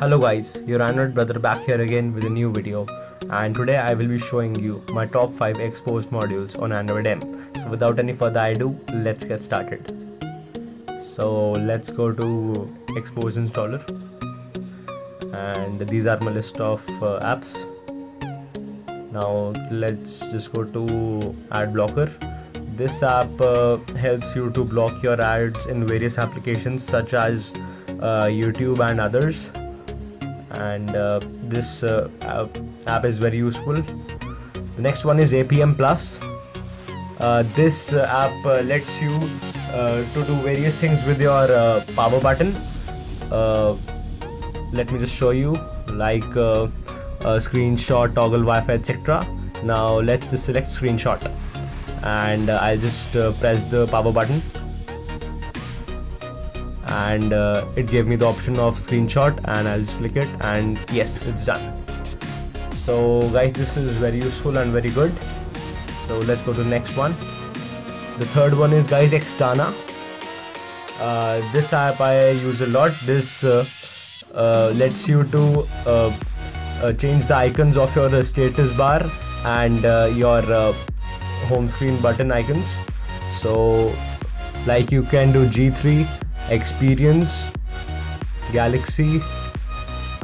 Hello guys, your Android brother back here again with a new video and today I will be showing you my top 5 Xposed modules on Android M. So without any further ado, let's get started. So let's go to Xposed installer and these are my list of uh, apps. Now let's just go to ad blocker. This app uh, helps you to block your ads in various applications such as uh, YouTube and others and uh, this uh, app is very useful. The next one is apm plus. Uh, this uh, app uh, lets you to do various things with your power button. Let me just show you like screenshot toggle wi-fi etc now let's just select screenshot. And i'll just press the power button and uh, it gave me the option of screenshot and I'll just click it and yes it's done. So guys this is very useful and very good. So let's go to the next one. The third one is guys Xstana. Uh, this app I use a lot. This uh, uh lets you to uh, uh, change the icons of your status bar and your home screen button icons. So like you can do G3 Experience, Galaxy,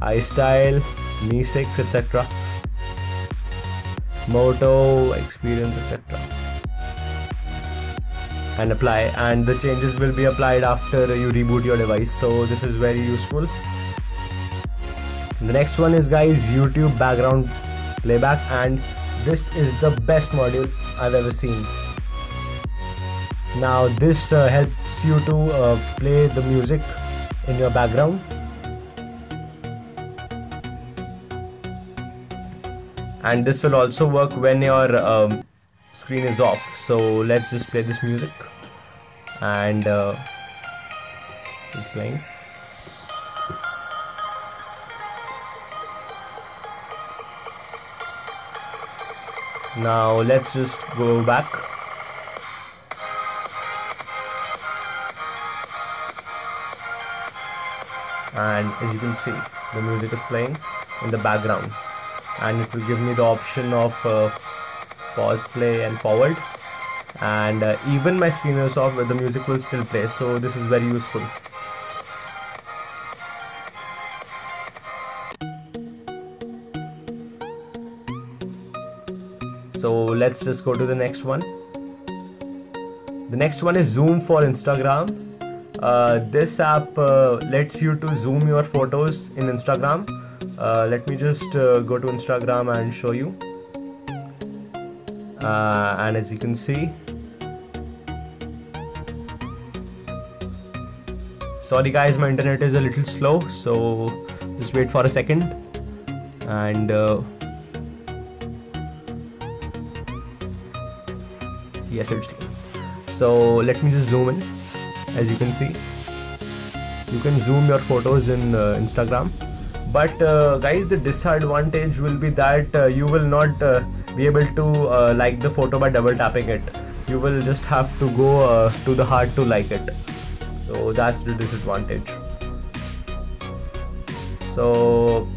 iStyle, Mi 6, etc. Moto, Experience, etc. And apply, and the changes will be applied after you reboot your device. So, this is very useful. The next one is, guys, YouTube background playback, and this is the best module I've ever seen. Now, this uh, helps you to uh, play the music in your background. And this will also work when your um, screen is off. So let's just play this music. And uh, it's playing. Now let's just go back and as you can see the music is playing in the background. And it will give me the option of uh, pause play and forward. And uh, even my screen is off the music will still play so this is very useful. So let's just go to the next one. The next one is zoom for instagram uh, this app uh, lets you to zoom your photos in Instagram. Uh, let me just uh, go to Instagram and show you. Uh, and as you can see, sorry guys, my internet is a little slow, so just wait for a second. And yes, it's so let me just zoom in as you can see. You can zoom your photos in uh, Instagram. But uh, guys the disadvantage will be that uh, you will not uh, be able to uh, like the photo by double tapping it. You will just have to go uh, to the heart to like it. So that's the disadvantage. So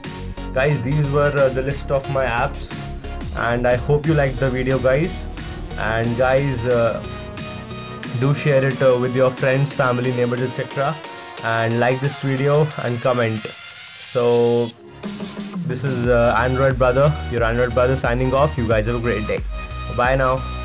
guys these were the list of my apps. And I hope you liked the video guys. And guys do share it uh, with your friends family neighbors etc and like this video and comment. So this is uh, android brother your android brother signing off. You guys have a great day. Bye now